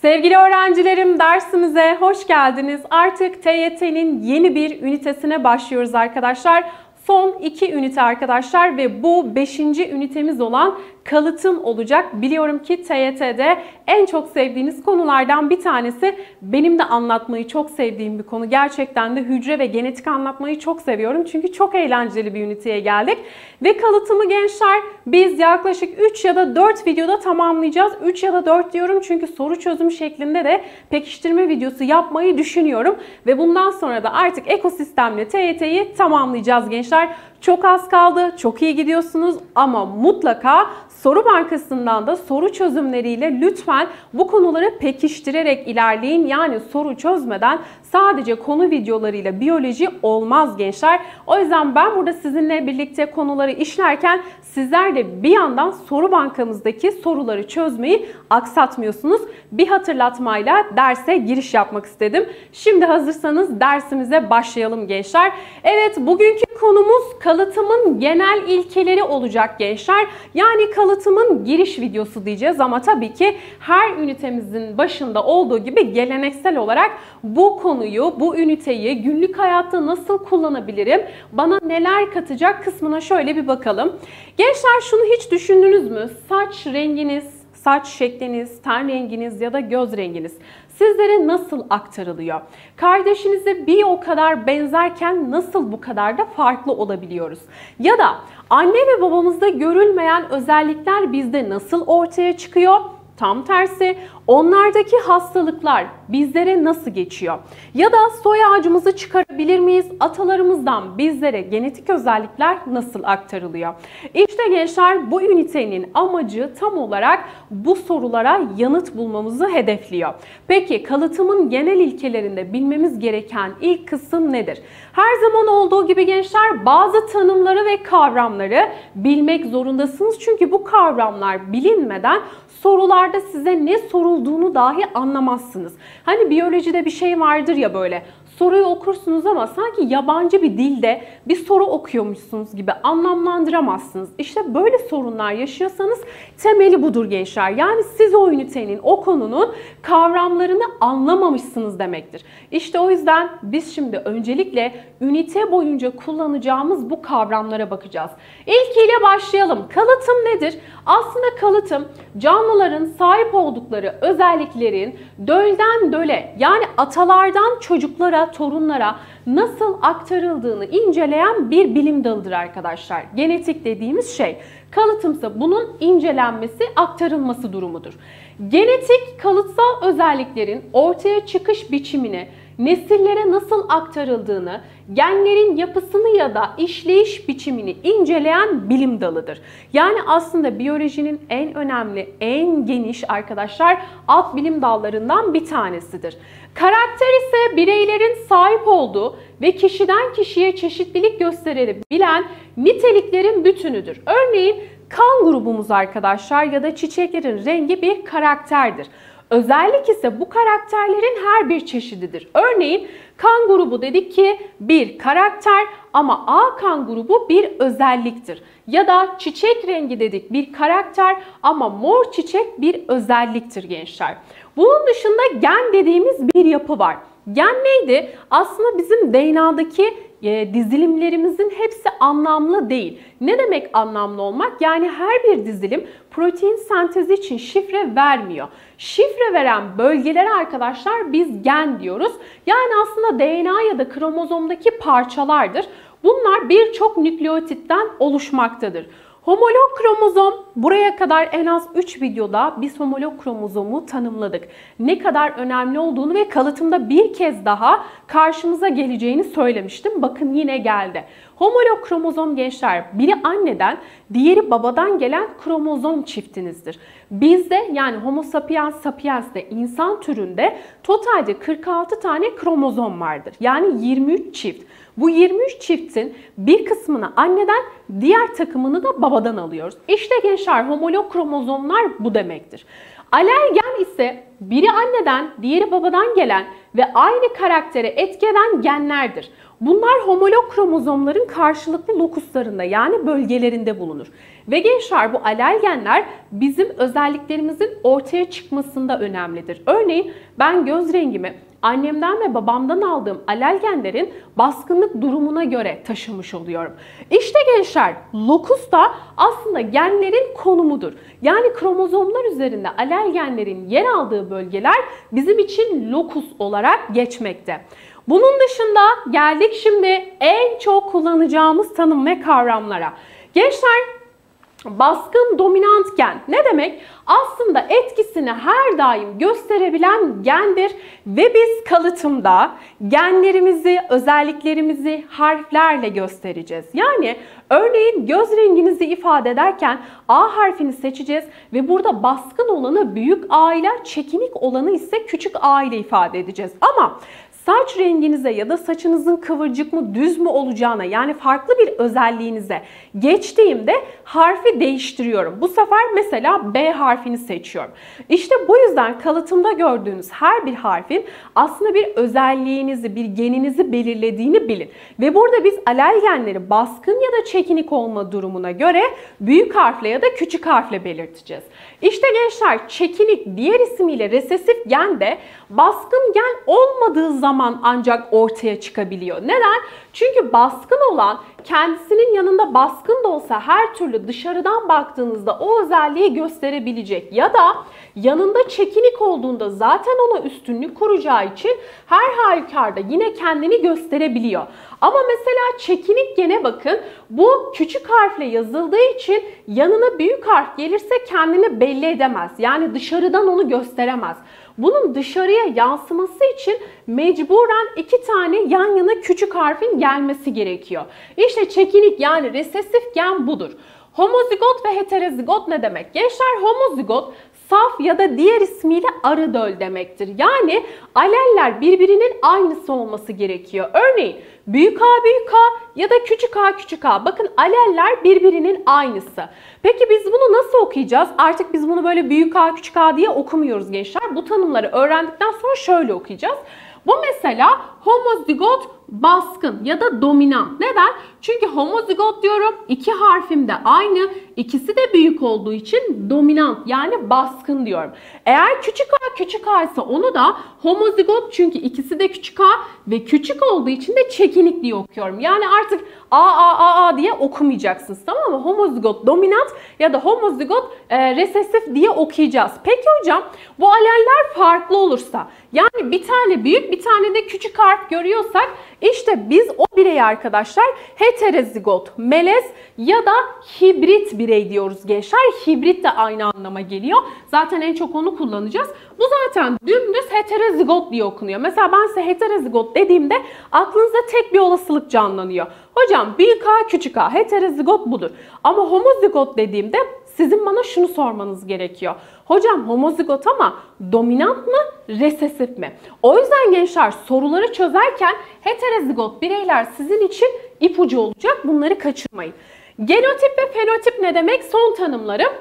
Sevgili öğrencilerim dersimize hoş geldiniz. Artık TYT'nin yeni bir ünitesine başlıyoruz arkadaşlar. Son iki ünite arkadaşlar ve bu beşinci ünitemiz olan kalıtım olacak. Biliyorum ki TYT'de en çok sevdiğiniz konulardan bir tanesi. Benim de anlatmayı çok sevdiğim bir konu. Gerçekten de hücre ve genetik anlatmayı çok seviyorum. Çünkü çok eğlenceli bir üniteye geldik. Ve kalıtımı gençler biz yaklaşık 3 ya da 4 videoda tamamlayacağız. 3 ya da 4 diyorum çünkü soru çözüm şeklinde de pekiştirme videosu yapmayı düşünüyorum. Ve bundan sonra da artık ekosistemle TYT'yi tamamlayacağız gençler. Çok az kaldı, çok iyi gidiyorsunuz. Ama mutlaka soru bankasından da soru çözümleriyle lütfen bu konuları pekiştirerek ilerleyin. Yani soru çözmeden sadece konu videolarıyla biyoloji olmaz gençler. O yüzden ben burada sizinle birlikte konuları işlerken sizler de bir yandan soru bankamızdaki soruları çözmeyi aksatmıyorsunuz. Bir hatırlatmayla derse giriş yapmak istedim. Şimdi hazırsanız dersimize başlayalım gençler. Evet bugünkü konumuz kalıtımın genel ilkeleri olacak gençler. Yani kalıtımın giriş videosu diyeceğiz ama tabii ki her ünitemizin başında olduğu gibi geleneksel olarak bu konuyu, bu üniteyi günlük hayatta nasıl kullanabilirim, bana neler katacak kısmına şöyle bir bakalım. Gençler şunu hiç düşündünüz mü? Saç renginiz, saç şekliniz, ten renginiz ya da göz renginiz sizlere nasıl aktarılıyor? Kardeşinize bir o kadar benzerken nasıl bu kadar da farklı olabiliyoruz? Ya da anne ve babamızda görülmeyen özellikler bizde nasıl ortaya çıkıyor? Tam tersi onlardaki hastalıklar bizlere nasıl geçiyor? Ya da soy ağacımızı çıkarabilir miyiz? Atalarımızdan bizlere genetik özellikler nasıl aktarılıyor? İşte gençler bu ünitenin amacı tam olarak bu sorulara yanıt bulmamızı hedefliyor. Peki kalıtımın genel ilkelerinde bilmemiz gereken ilk kısım nedir? Her zaman olduğu gibi gençler bazı tanımları ve kavramları bilmek zorundasınız. Çünkü bu kavramlar bilinmeden sorularda size ne sorulduğunu dahi anlamazsınız. Hani biyolojide bir şey vardır ya böyle soruyu okursunuz ama sanki yabancı bir dilde bir soru okuyormuşsunuz gibi anlamlandıramazsınız. İşte böyle sorunlar yaşıyorsanız temeli budur gençler. Yani siz o ünitenin, o konunun kavramlarını anlamamışsınız demektir. İşte o yüzden biz şimdi öncelikle ünite boyunca kullanacağımız bu kavramlara bakacağız. İlkiyle başlayalım. Kalıtım nedir? Aslında kalıtım canlıların sahip oldukları özelliklerin dölden döle yani atalardan çocuklara torunlara nasıl aktarıldığını inceleyen bir bilim dalıdır arkadaşlar. Genetik dediğimiz şey. Kalıtımsa bunun incelenmesi, aktarılması durumudur. Genetik kalıtsal özelliklerin ortaya çıkış biçimini, nesillere nasıl aktarıldığını, genlerin yapısını ya da işleyiş biçimini inceleyen bilim dalıdır. Yani aslında biyolojinin en önemli, en geniş arkadaşlar alt bilim dallarından bir tanesidir. Karakter ise bireylerin sahip olduğu ve kişiden kişiye çeşitlilik gösterebilen niteliklerin bütünüdür. Örneğin kan grubumuz arkadaşlar ya da çiçeklerin rengi bir karakterdir. Özellik ise bu karakterlerin her bir çeşididir. Örneğin kan grubu dedik ki bir karakter ama A kan grubu bir özelliktir. Ya da çiçek rengi dedik bir karakter ama mor çiçek bir özelliktir gençler. Bunun dışında gen dediğimiz bir yapı var. Gen neydi? Aslında bizim DNA'daki e, dizilimlerimizin hepsi anlamlı değil. Ne demek anlamlı olmak? Yani her bir dizilim protein sentezi için şifre vermiyor. Şifre veren bölgelere arkadaşlar biz gen diyoruz. Yani aslında DNA ya da kromozomdaki parçalardır. Bunlar birçok nükleotitten oluşmaktadır. Homolog kromozom buraya kadar en az 3 videoda biz homolog kromozomu tanımladık. Ne kadar önemli olduğunu ve kalıtımda bir kez daha karşımıza geleceğini söylemiştim. Bakın yine geldi. Homolog kromozom gençler biri anneden diğeri babadan gelen kromozom çiftinizdir. Bizde yani Homo sapiens sapiens'te insan türünde totalde 46 tane kromozom vardır. Yani 23 çift. Bu 23 çiftin bir kısmını anneden, diğer takımını da babadan alıyoruz. İşte gençler homolog kromozomlar bu demektir. Alergen ise biri anneden, diğeri babadan gelen ve aynı karaktere etkeden genlerdir. Bunlar homolog kromozomların karşılıklı lokuslarında yani bölgelerinde bulunur. Ve gençler bu alel genler bizim özelliklerimizin ortaya çıkmasında önemlidir. Örneğin ben göz rengimi annemden ve babamdan aldığım alelgenlerin baskınlık durumuna göre taşımış oluyorum. İşte gençler lokus da aslında genlerin konumudur. Yani kromozomlar üzerinde alelgenlerin yer aldığı bölgeler bizim için lokus olarak geçmekte. Bunun dışında geldik şimdi en çok kullanacağımız tanım ve kavramlara. Gençler Baskın dominant gen ne demek? Aslında etkisini her daim gösterebilen gendir ve biz kalıtımda genlerimizi, özelliklerimizi harflerle göstereceğiz. Yani örneğin göz renginizi ifade ederken A harfini seçeceğiz ve burada baskın olanı büyük A ile, çekinik olanı ise küçük A ile ifade edeceğiz. Ama saç renginize ya da saçınızın kıvırcık mı düz mü olacağına yani farklı bir özelliğinize geçtiğimde harfi değiştiriyorum. Bu sefer mesela B harfini seçiyorum. İşte bu yüzden kalıtımda gördüğünüz her bir harfin aslında bir özelliğinizi, bir geninizi belirlediğini bilin. Ve burada biz alel genleri baskın ya da çekinik olma durumuna göre büyük harfle ya da küçük harfle belirteceğiz. İşte gençler çekinik diğer ismiyle resesif gen de baskın gen olmadığı zaman ancak ortaya çıkabiliyor. Neden? Çünkü baskın olan kendisinin yanında baskın da olsa her türlü dışarıdan baktığınızda o özelliği gösterebilecek ya da yanında çekinik olduğunda zaten ona üstünlük kuracağı için her halükarda yine kendini gösterebiliyor. Ama mesela çekinik gene bakın bu küçük harfle yazıldığı için yanına büyük harf gelirse kendini belli edemez. Yani dışarıdan onu gösteremez. Bunun dışarıya yansıması için mecburen iki tane yan yana küçük harfin gelmesi gerekiyor. İşte çekinik yani resesif gen budur. Homozigot ve heterozigot ne demek? Gençler homozigot saf ya da diğer ismiyle arı döl demektir. Yani aleller birbirinin aynısı olması gerekiyor. Örneğin büyük A büyük A ya da küçük A küçük A. Bakın aleller birbirinin aynısı. Peki biz bunu nasıl okuyacağız? Artık biz bunu böyle büyük A küçük A diye okumuyoruz gençler. Bu tanımları öğrendikten sonra şöyle okuyacağız. Bu mesela homozigot baskın ya da dominant. Neden? Çünkü homozigot diyorum iki harfim de aynı. İkisi de büyük olduğu için dominant yani baskın diyorum. Eğer küçük a küçük a ise onu da homozigot çünkü ikisi de küçük a ve küçük olduğu için de çekinik diye okuyorum. Yani artık a a a a diye okumayacaksınız tamam mı? Homozigot dominant ya da homozigot e, resesif diye okuyacağız. Peki hocam bu aleller farklı olursa yani bir tane büyük bir tane de küçük harf görüyorsak işte biz o bireyi arkadaşlar heterozigot, melez ya da hibrit birey diyoruz gençler. Hibrit de aynı anlama geliyor. Zaten en çok onu kullanacağız. Bu zaten dümdüz heterozigot diye okunuyor. Mesela ben size heterozigot dediğimde aklınızda tek bir olasılık canlanıyor. Hocam büyük A küçük A heterozigot budur. Ama homozigot dediğimde sizin bana şunu sormanız gerekiyor. Hocam homozigot ama dominant mı, resesif mi? O yüzden gençler soruları çözerken heterozigot bireyler sizin için ipucu olacak. Bunları kaçırmayın. Genotip ve fenotip ne demek? Son tanımlarım.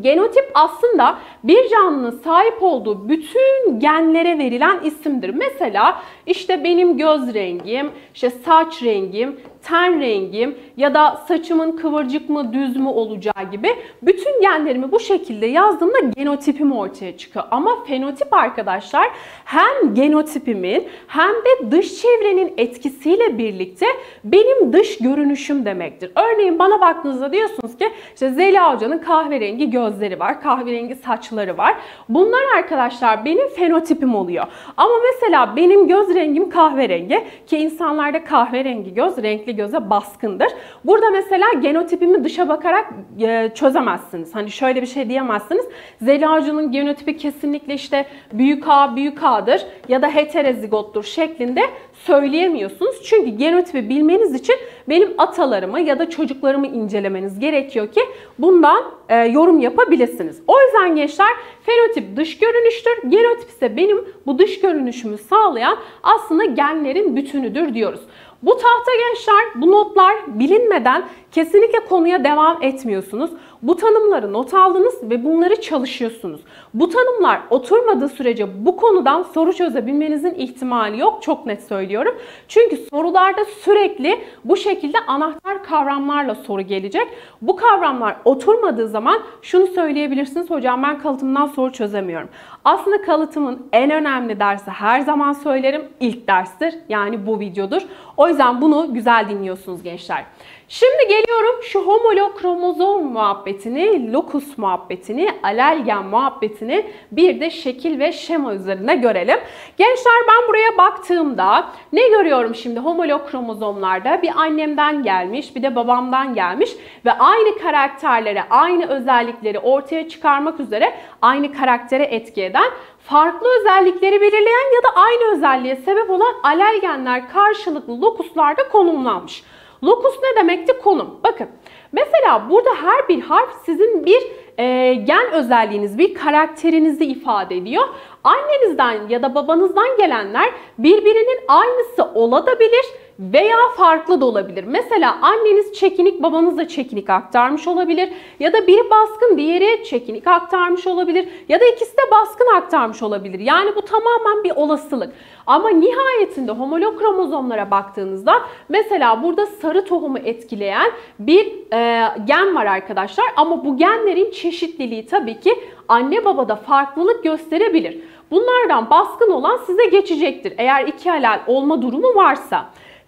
Genotip aslında bir canlının sahip olduğu bütün genlere verilen isimdir. Mesela işte benim göz rengim, işte saç rengim, ten rengim ya da saçımın kıvırcık mı düz mü olacağı gibi bütün genlerimi bu şekilde yazdığımda genotipim ortaya çıkıyor. Ama fenotip arkadaşlar hem genotipimin hem de dış çevrenin etkisiyle birlikte benim dış görünüşüm demektir. Örneğin bana baktığınızda diyorsunuz ki işte Zeliha Hoca'nın kahverengi gözleri var, kahverengi saçları var. Bunlar arkadaşlar benim fenotipim oluyor. Ama mesela benim göz rengim kahverengi ki insanlarda kahverengi göz renkli göze baskındır. Burada mesela genotipimi dışa bakarak e, çözemezsiniz. Hani şöyle bir şey diyemezsiniz. Zelacı'nın genotipi kesinlikle işte büyük A büyük A'dır ya da heterozigottur şeklinde söyleyemiyorsunuz. Çünkü genotipi bilmeniz için benim atalarımı ya da çocuklarımı incelemeniz gerekiyor ki bundan e, yorum yapabilirsiniz. O yüzden gençler fenotip dış görünüştür. Genotip ise benim bu dış görünüşümü sağlayan aslında genlerin bütünüdür diyoruz. Bu tahta gençler, bu notlar bilinmeden kesinlikle konuya devam etmiyorsunuz. Bu tanımları not aldınız ve bunları çalışıyorsunuz. Bu tanımlar oturmadığı sürece bu konudan soru çözebilmenizin ihtimali yok. Çok net söylüyorum. Çünkü sorularda sürekli bu şekilde anahtar kavramlarla soru gelecek. Bu kavramlar oturmadığı zaman şunu söyleyebilirsiniz. Hocam ben kalıtımdan soru çözemiyorum. Aslında kalıtımın en önemli dersi her zaman söylerim ilk derstir. Yani bu videodur. O yüzden bunu güzel dinliyorsunuz gençler. Şimdi geliyorum şu homolog kromozom muhabbetini, lokus muhabbetini, alelgen muhabbetini bir de şekil ve şema üzerinde görelim. Gençler ben buraya baktığımda ne görüyorum şimdi homolog kromozomlarda? Bir annemden gelmiş, bir de babamdan gelmiş ve aynı karakterlere, aynı özellikleri ortaya çıkarmak üzere aynı karaktere etki eden farklı özellikleri belirleyen ya da aynı özelliğe sebep olan alelgenler karşılıklı lokuslarda konumlanmış. Lokus ne demekti? Konum. Bakın mesela burada her bir harf sizin bir e, gen özelliğiniz, bir karakterinizi ifade ediyor. Annenizden ya da babanızdan gelenler birbirinin aynısı olabilir veya farklı da olabilir. Mesela anneniz çekinik, babanız da çekinik aktarmış olabilir. Ya da biri baskın, diğeri çekinik aktarmış olabilir. Ya da ikisi de baskın aktarmış olabilir. Yani bu tamamen bir olasılık. Ama nihayetinde homolog kromozomlara baktığınızda mesela burada sarı tohumu etkileyen bir e, gen var arkadaşlar. Ama bu genlerin çeşitliliği tabii ki anne babada farklılık gösterebilir. Bunlardan baskın olan size geçecektir. Eğer iki halal olma durumu varsa.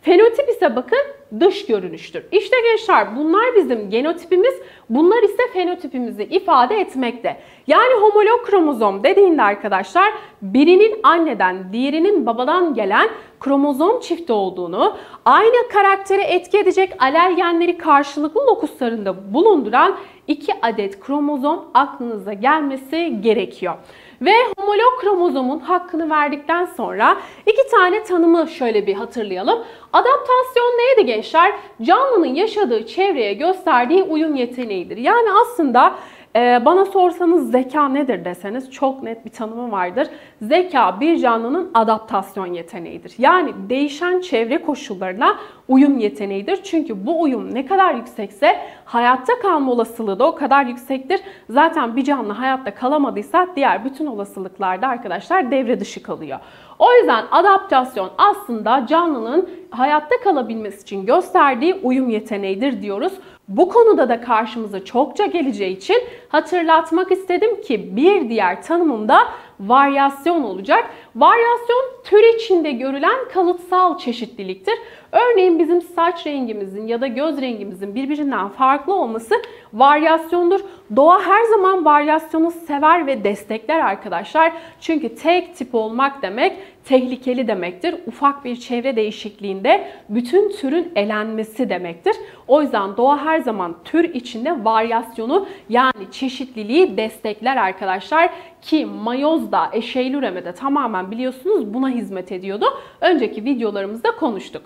Fenotip ise bakın dış görünüştür. İşte gençler bunlar bizim genotipimiz, bunlar ise fenotipimizi ifade etmekte. Yani homolog kromozom dediğinde arkadaşlar birinin anneden, diğerinin babadan gelen kromozom çifti olduğunu, aynı karaktere etki edecek alel genleri karşılıklı lokuslarında bulunduran iki adet kromozom aklınıza gelmesi gerekiyor. Ve homolog kromozomun hakkını verdikten sonra iki tane tanımı şöyle bir hatırlayalım. Adaptasyon neydi gençler? Canlının yaşadığı çevreye gösterdiği uyum yeteneğidir. Yani aslında bana sorsanız zeka nedir deseniz çok net bir tanımı vardır. Zeka bir canlının adaptasyon yeteneğidir. Yani değişen çevre koşullarına uyum yeteneğidir. Çünkü bu uyum ne kadar yüksekse hayatta kalma olasılığı da o kadar yüksektir. Zaten bir canlı hayatta kalamadıysa diğer bütün olasılıklarda arkadaşlar devre dışı kalıyor. O yüzden adaptasyon aslında canlının hayatta kalabilmesi için gösterdiği uyum yeteneğidir diyoruz. Bu konuda da karşımıza çokça geleceği için hatırlatmak istedim ki bir diğer tanımımda varyasyon olacak. Varyasyon tür içinde görülen kalıtsal çeşitliliktir. Örneğin bizim saç rengimizin ya da göz rengimizin birbirinden farklı olması varyasyondur. Doğa her zaman varyasyonu sever ve destekler arkadaşlar. Çünkü tek tip olmak demek tehlikeli demektir. Ufak bir çevre değişikliğinde bütün türün elenmesi demektir. O yüzden doğa her zaman tür içinde varyasyonu yani çeşitliliği destekler arkadaşlar. Ki mayoz da eşeğli üremede tamamen biliyorsunuz buna hizmet ediyordu. Önceki videolarımızda konuştuk.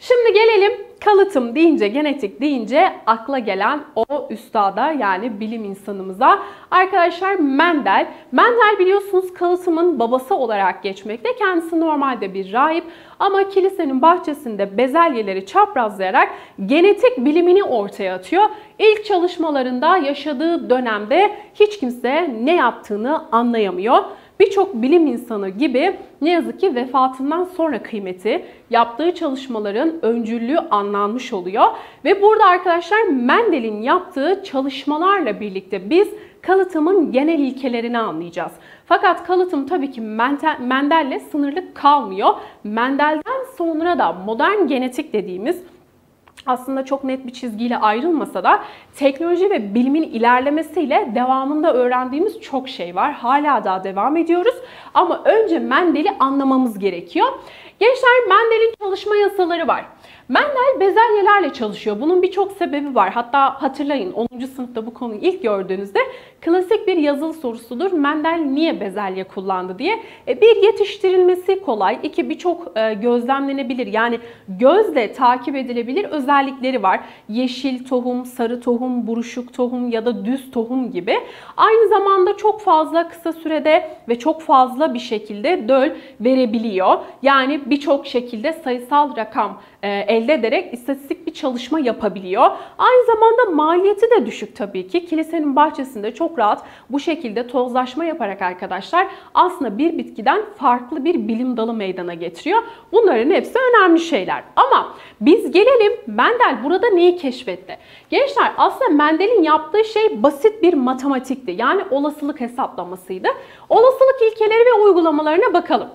Şimdi gelelim kalıtım deyince, genetik deyince akla gelen o üstada yani bilim insanımıza. Arkadaşlar Mendel. Mendel biliyorsunuz kalıtımın babası olarak geçmekte. Kendisi normalde bir rahip ama kilisenin bahçesinde bezelyeleri çaprazlayarak genetik bilimini ortaya atıyor. İlk çalışmalarında yaşadığı dönemde hiç kimse ne yaptığını anlayamıyor. Birçok bilim insanı gibi ne yazık ki vefatından sonra kıymeti, yaptığı çalışmaların öncüllüğü anlanmış oluyor. Ve burada arkadaşlar Mendel'in yaptığı çalışmalarla birlikte biz kalıtımın genel ilkelerini anlayacağız. Fakat kalıtım tabii ki Mendel'le sınırlı kalmıyor. Mendel'den sonra da modern genetik dediğimiz aslında çok net bir çizgiyle ayrılmasa da teknoloji ve bilimin ilerlemesiyle devamında öğrendiğimiz çok şey var. Hala daha devam ediyoruz ama önce Mendel'i anlamamız gerekiyor. Gençler Mendel'in çalışma yasaları var. Mendel bezelyelerle çalışıyor. Bunun birçok sebebi var. Hatta hatırlayın 10. sınıfta bu konuyu ilk gördüğünüzde klasik bir yazılı sorusudur. Mendel niye bezelye kullandı diye. E, bir yetiştirilmesi kolay. İki birçok e, gözlemlenebilir. Yani gözle takip edilebilir özellikleri var. Yeşil tohum, sarı tohum, buruşuk tohum ya da düz tohum gibi. Aynı zamanda çok fazla kısa sürede ve çok fazla bir şekilde döl verebiliyor. Yani birçok şekilde sayısal rakam elde elde ederek istatistik bir çalışma yapabiliyor. Aynı zamanda maliyeti de düşük tabii ki. Kilisenin bahçesinde çok rahat bu şekilde tozlaşma yaparak arkadaşlar aslında bir bitkiden farklı bir bilim dalı meydana getiriyor. Bunların hepsi önemli şeyler. Ama biz gelelim Mendel burada neyi keşfetti? Gençler aslında Mendel'in yaptığı şey basit bir matematikti. Yani olasılık hesaplamasıydı. Olasılık ilkeleri ve uygulamalarına bakalım.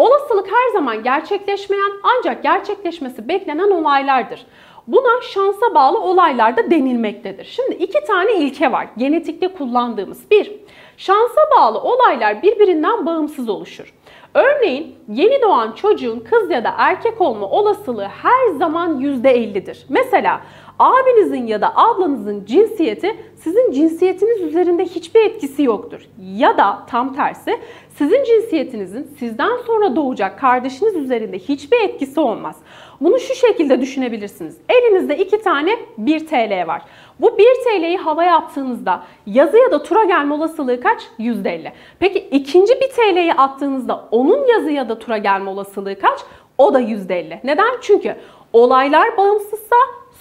Olasılık her zaman gerçekleşmeyen ancak gerçekleşmesi beklenen olaylardır. Buna şansa bağlı olaylar da denilmektedir. Şimdi iki tane ilke var genetikte kullandığımız. Bir, şansa bağlı olaylar birbirinden bağımsız oluşur. Örneğin yeni doğan çocuğun kız ya da erkek olma olasılığı her zaman %50'dir. Mesela abinizin ya da ablanızın cinsiyeti sizin cinsiyetiniz üzerinde hiçbir etkisi yoktur. Ya da tam tersi sizin cinsiyetinizin sizden sonra doğacak kardeşiniz üzerinde hiçbir etkisi olmaz. Bunu şu şekilde düşünebilirsiniz. Elinizde iki tane 1 TL var. Bu 1 TL'yi havaya attığınızda yazı ya da tura gelme olasılığı kaç? %50. Peki ikinci 1 TL'yi attığınızda onun yazı ya da tura gelme olasılığı kaç? O da %50. Neden? Çünkü olaylar bağımsızsa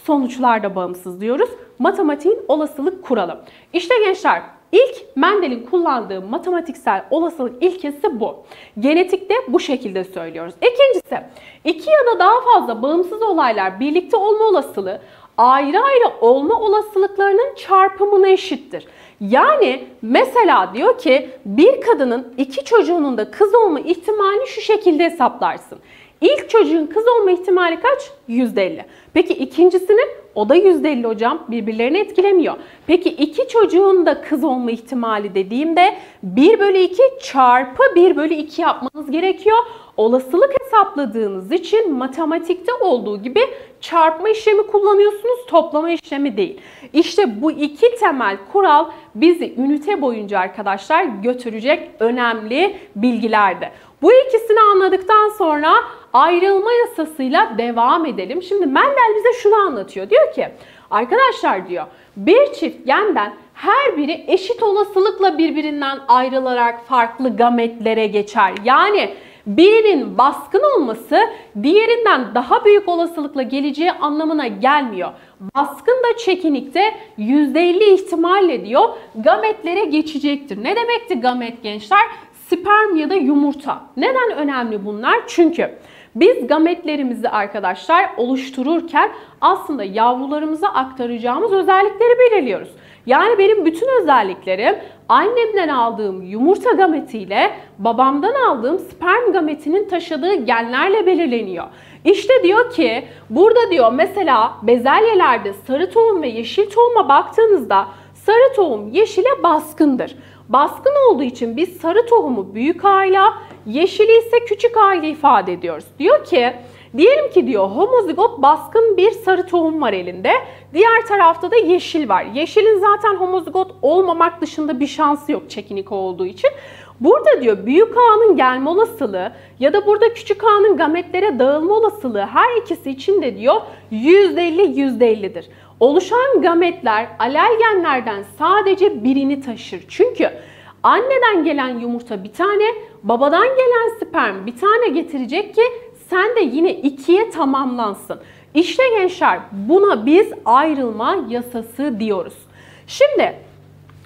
sonuçlar da bağımsız diyoruz. Matematiğin olasılık kuralı. İşte gençler İlk Mendel'in kullandığı matematiksel olasılık ilkesi bu. Genetikte bu şekilde söylüyoruz. İkincisi, iki ya da daha fazla bağımsız olaylar birlikte olma olasılığı ayrı ayrı olma olasılıklarının çarpımına eşittir. Yani mesela diyor ki bir kadının iki çocuğunun da kız olma ihtimalini şu şekilde hesaplarsın. İlk çocuğun kız olma ihtimali kaç? %50. Peki ikincisinin? O da %50 hocam. Birbirlerini etkilemiyor. Peki iki çocuğun da kız olma ihtimali dediğimde 1 bölü 2 çarpı 1 bölü 2 yapmanız gerekiyor. Olasılık hesapladığınız için matematikte olduğu gibi çarpma işlemi kullanıyorsunuz, toplama işlemi değil. İşte bu iki temel kural bizi ünite boyunca arkadaşlar götürecek önemli bilgilerdi. Bu ikisini anladıktan sonra ayrılma yasasıyla devam edelim. Şimdi Mendel bize şunu anlatıyor. Diyor ki arkadaşlar diyor bir çift genden her biri eşit olasılıkla birbirinden ayrılarak farklı gametlere geçer. Yani birinin baskın olması diğerinden daha büyük olasılıkla geleceği anlamına gelmiyor. Baskın da çekinikte %50 ihtimalle diyor gametlere geçecektir. Ne demekti gamet gençler? Sperm ya da yumurta. Neden önemli bunlar? Çünkü biz gametlerimizi arkadaşlar oluştururken aslında yavrularımıza aktaracağımız özellikleri belirliyoruz. Yani benim bütün özelliklerim annemden aldığım yumurta gametiyle babamdan aldığım sperm gametinin taşıdığı genlerle belirleniyor. İşte diyor ki burada diyor mesela bezelyelerde sarı tohum ve yeşil tohuma baktığınızda sarı tohum yeşile baskındır. Baskın olduğu için biz sarı tohumu büyük aile, yeşili ise küçük aile ifade ediyoruz. Diyor ki Diyelim ki diyor homozigot baskın bir sarı tohum var elinde. Diğer tarafta da yeşil var. Yeşilin zaten homozigot olmamak dışında bir şansı yok çekinik olduğu için. Burada diyor büyük ağının gelme olasılığı ya da burada küçük ağının gametlere dağılma olasılığı her ikisi için de diyor %50 %50'dir. Oluşan gametler alelgenlerden sadece birini taşır. Çünkü anneden gelen yumurta bir tane, babadan gelen sperm bir tane getirecek ki sen de yine ikiye tamamlansın. İşte gençler buna biz ayrılma yasası diyoruz. Şimdi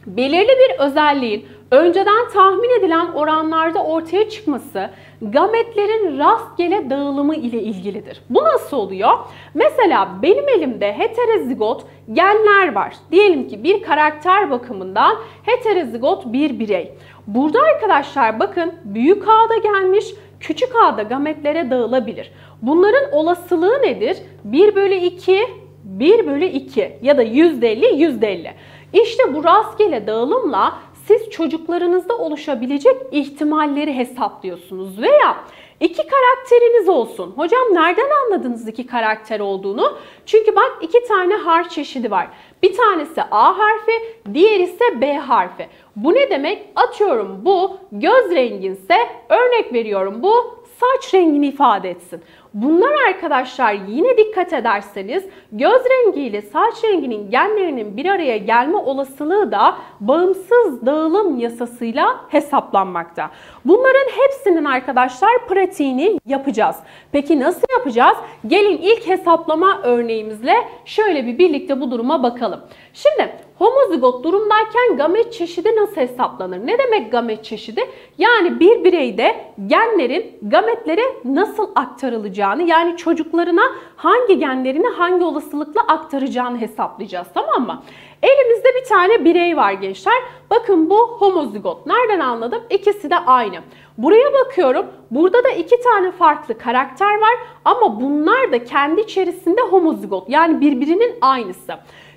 belirli bir özelliğin önceden tahmin edilen oranlarda ortaya çıkması gametlerin rastgele dağılımı ile ilgilidir. Bu nasıl oluyor? Mesela benim elimde heterozigot genler var. Diyelim ki bir karakter bakımından heterozigot bir birey. Burada arkadaşlar bakın büyük A'da gelmiş, küçük A'da gametlere dağılabilir. Bunların olasılığı nedir? 1 bölü 2, 1 bölü 2 ya da %50, %50. İşte bu rastgele dağılımla siz çocuklarınızda oluşabilecek ihtimalleri hesaplıyorsunuz veya iki karakteriniz olsun. Hocam nereden anladınız iki karakter olduğunu? Çünkü bak iki tane harf çeşidi var. Bir tanesi A harfi, diğeri ise B harfi. Bu ne demek? Atıyorum bu göz renginse örnek veriyorum bu saç rengini ifade etsin. Bunlar arkadaşlar yine dikkat ederseniz göz rengi ile saç renginin genlerinin bir araya gelme olasılığı da bağımsız dağılım yasasıyla hesaplanmakta. Bunların hepsinin arkadaşlar pratiğini yapacağız. Peki nasıl yapacağız? Gelin ilk hesaplama örneğimizle şöyle bir birlikte bu duruma bakalım. Şimdi homozigot durumdayken gamet çeşidi nasıl hesaplanır? Ne demek gamet çeşidi? Yani bir bireyde genlerin gametlere nasıl aktarılacağını yani çocuklarına hangi genlerini hangi olasılıkla aktaracağını hesaplayacağız tamam mı? Elimizde bir tane birey var gençler. Bakın bu homozigot. Nereden anladım? İkisi de aynı. Buraya bakıyorum. Burada da iki tane farklı karakter var ama bunlar da kendi içerisinde homozigot. Yani birbirinin aynısı.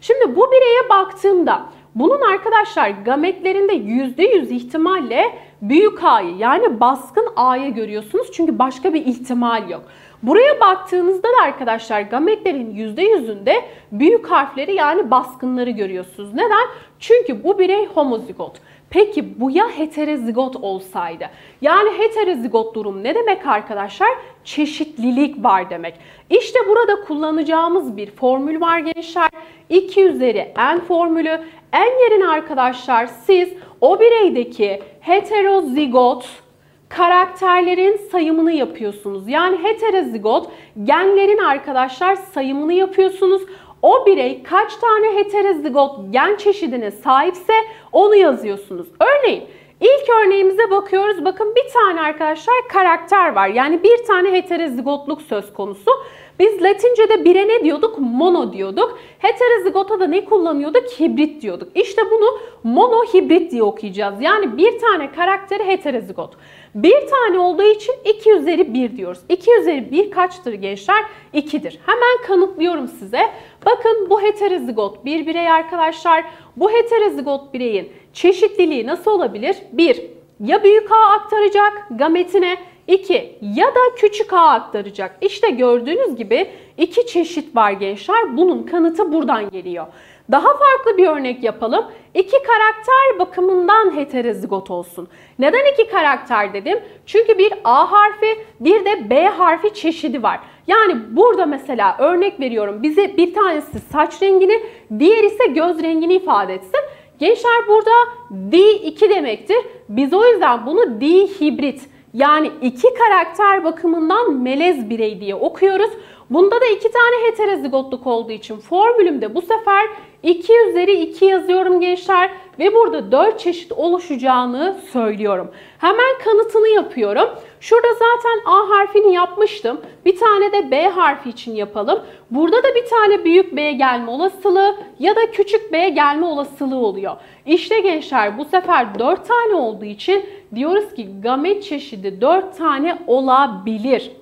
Şimdi bu bireye baktığımda bunun arkadaşlar gametlerinde %100 ihtimalle büyük A'yı yani baskın A'yı görüyorsunuz. Çünkü başka bir ihtimal yok. Buraya baktığınızda da arkadaşlar gametlerin %100'ünde büyük harfleri yani baskınları görüyorsunuz. Neden? Çünkü bu birey homozigot. Peki bu ya heterozigot olsaydı? Yani heterozigot durum ne demek arkadaşlar? Çeşitlilik var demek. İşte burada kullanacağımız bir formül var gençler. 2 üzeri n formülü. N yerine arkadaşlar siz o bireydeki heterozigot karakterlerin sayımını yapıyorsunuz. Yani heterozigot genlerin arkadaşlar sayımını yapıyorsunuz. O birey kaç tane heterozigot gen çeşidine sahipse onu yazıyorsunuz. Örneğin ilk örneğimize bakıyoruz. Bakın bir tane arkadaşlar karakter var. Yani bir tane heterozigotluk söz konusu. Biz Latince'de bire ne diyorduk? Mono diyorduk. Heterozigota da ne kullanıyorduk? Hibrit diyorduk. İşte bunu mono hibrit diye okuyacağız. Yani bir tane karakteri heterozigot. Bir tane olduğu için 2 üzeri 1 diyoruz. 2 üzeri 1 kaçtır gençler? 2'dir. Hemen kanıtlıyorum size. Bakın bu heterozigot bir birey arkadaşlar. Bu heterozigot bireyin çeşitliliği nasıl olabilir? 1. Ya büyük A aktaracak gametine 2. Ya da küçük A aktaracak. İşte gördüğünüz gibi iki çeşit var gençler. Bunun kanıtı buradan geliyor. Daha farklı bir örnek yapalım. İki karakter bakımından heterozigot olsun. Neden iki karakter dedim? Çünkü bir A harfi bir de B harfi çeşidi var. Yani burada mesela örnek veriyorum bize bir tanesi saç rengini diğer ise göz rengini ifade etsin. Gençler burada D2 demektir. Biz o yüzden bunu D hibrit yani iki karakter bakımından melez birey diye okuyoruz. Bunda da iki tane heterozigotluk olduğu için formülümde bu sefer 2 üzeri 2 yazıyorum gençler ve burada 4 çeşit oluşacağını söylüyorum. Hemen kanıtını yapıyorum. Şurada zaten A harfini yapmıştım. Bir tane de B harfi için yapalım. Burada da bir tane büyük B gelme olasılığı ya da küçük B gelme olasılığı oluyor. İşte gençler bu sefer 4 tane olduğu için diyoruz ki gamet çeşidi 4 tane olabilir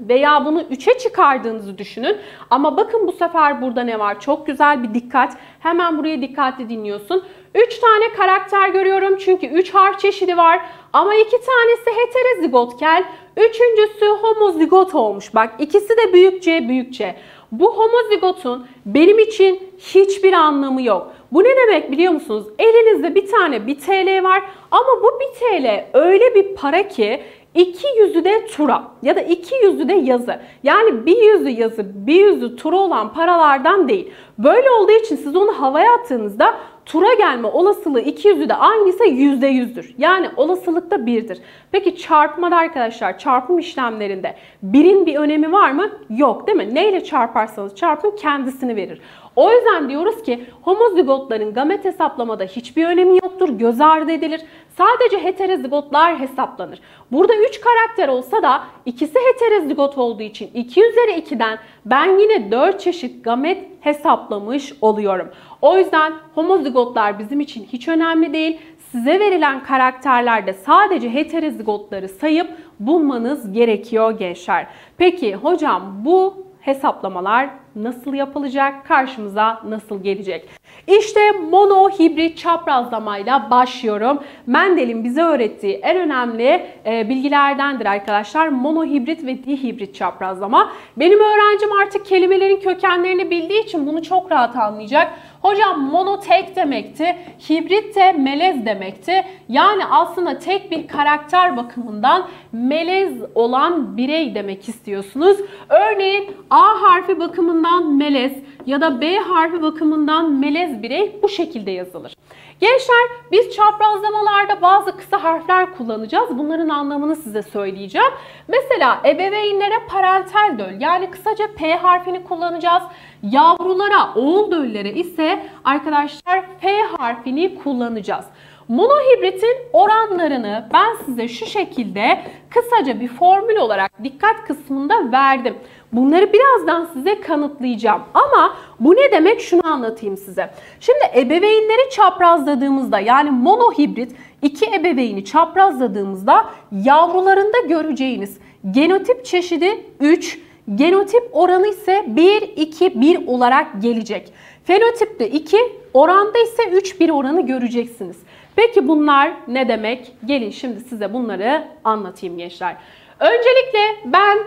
veya bunu 3'e çıkardığınızı düşünün. Ama bakın bu sefer burada ne var? Çok güzel bir dikkat. Hemen buraya dikkatli dinliyorsun. 3 tane karakter görüyorum çünkü 3 harf çeşidi var. Ama 2 tanesi heterozigotkel, üçüncüsü homozigot olmuş. Bak ikisi de büyük C büyük C. Bu homozigotun benim için hiçbir anlamı yok. Bu ne demek biliyor musunuz? Elinizde bir tane bir TL var ama bu bir TL öyle bir para ki İki yüzü de tura ya da iki yüzü de yazı. Yani bir yüzü yazı, bir yüzü tura olan paralardan değil. Böyle olduğu için siz onu havaya attığınızda tura gelme olasılığı iki yüzü de aynıysa yüzde yüzdür. Yani olasılıkta birdir. Peki çarpmada arkadaşlar çarpım işlemlerinde birin bir önemi var mı? Yok değil mi? Neyle çarparsanız çarpın kendisini verir. O yüzden diyoruz ki homozigotların gamet hesaplamada hiçbir önemi yoktur. Göz ardı edilir. Sadece heterozigotlar hesaplanır. Burada 3 karakter olsa da ikisi heterozigot olduğu için 2 üzeri 2'den ben yine 4 çeşit gamet hesaplamış oluyorum. O yüzden homozigotlar bizim için hiç önemli değil. Size verilen karakterlerde sadece heterozigotları sayıp bulmanız gerekiyor gençler. Peki hocam bu hesaplamalar nasıl yapılacak, karşımıza nasıl gelecek? İşte mono hibrit çaprazlamayla başlıyorum. Mendel'in bize öğrettiği en önemli e, bilgilerdendir arkadaşlar. Mono hibrit ve dihibrit çaprazlama. Benim öğrencim artık kelimelerin kökenlerini bildiği için bunu çok rahat anlayacak. Hocam mono tek demekti. Hibrit de melez demekti. Yani aslında tek bir karakter bakımından melez olan birey demek istiyorsunuz. Örneğin A harfi bakımından melez ya da B harfi bakımından melez birey bu şekilde yazılır. Gençler biz çaprazlamalarda bazı kısa harfler kullanacağız. Bunların anlamını size söyleyeceğim. Mesela ebeveynlere parental döl yani kısaca P harfini kullanacağız. Yavrulara oğul döllere ise arkadaşlar F harfini kullanacağız. Monohibritin oranlarını ben size şu şekilde kısaca bir formül olarak dikkat kısmında verdim. Bunları birazdan size kanıtlayacağım. Ama bu ne demek şunu anlatayım size. Şimdi ebeveynleri çaprazladığımızda yani monohibrit iki ebeveyni çaprazladığımızda yavrularında göreceğiniz genotip çeşidi 3, genotip oranı ise 1, 2, 1 olarak gelecek. Fenotipte 2, oranda ise 3, 1 oranı göreceksiniz. Peki bunlar ne demek? Gelin şimdi size bunları anlatayım gençler. Öncelikle ben